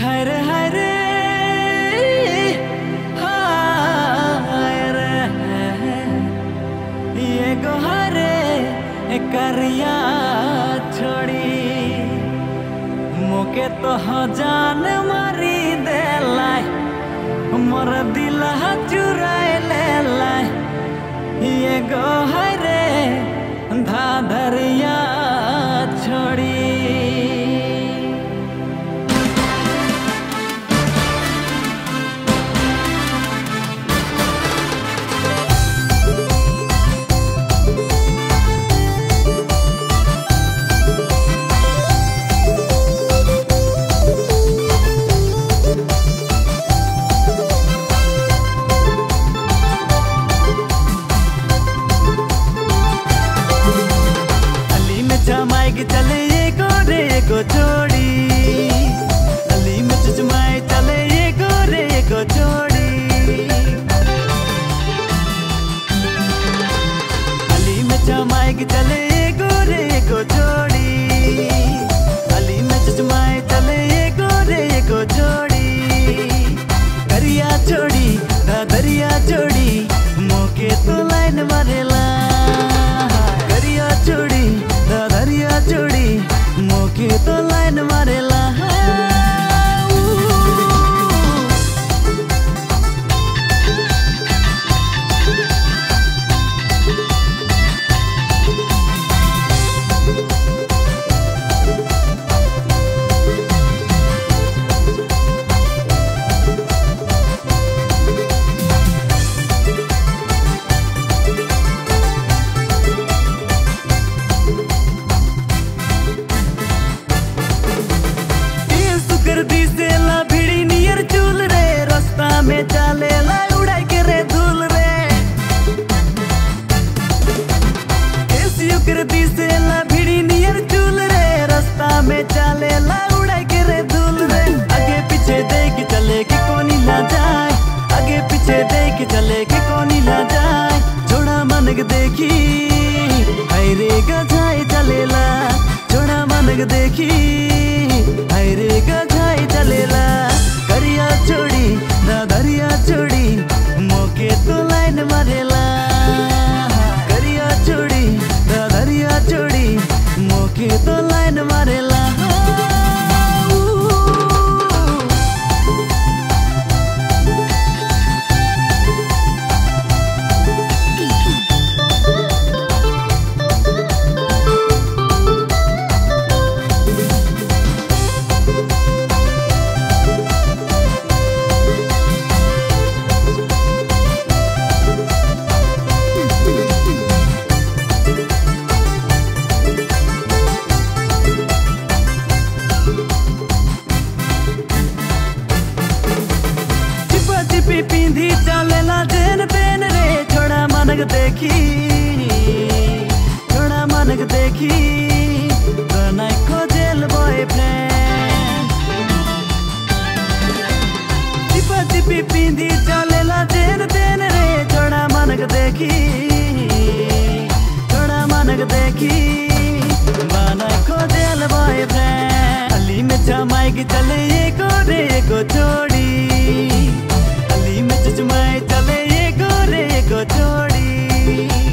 হায় রে হায় রে গোহারে করিয়া ছড়ি। মোকে তো জান মারি দেলাই, মোর দিল চুরাই লেলাই। ইয়ে গোহারে, ধা ধরিয়া अली में जमाए के चले गोरे को जोड़ी। में उड़ाई के रे धूल रे। ये सुकर दिसेला भिड़ी नियर चूल रे। रास्ता में चालेला उड़ाई के रे धूल रे। आगे पीछे देख चले कि कोनी ला जाए। आगे पीछे देख चले कि कोनी ला जाए। जोड़ा मनक देखी, हाय रे गजाई चलेला जोड़ा देखी। चिपी पिंधी चलेला जेन पेन रे, छोड़ा मनक देखी। छोड़ा मनक देखी। बनाई खोजेल बॉयफ्रेंड चिपा चिपी पिंधी चलेला जेन पेन रे, छोड़ा मनक देखी। छोड़ा मनक देखी। बनाई खोजेल बॉयफ्रेंड अली में जमाई की चले ये गोरे को जोड़ी अली में चले ये गोरे को जोड़ी।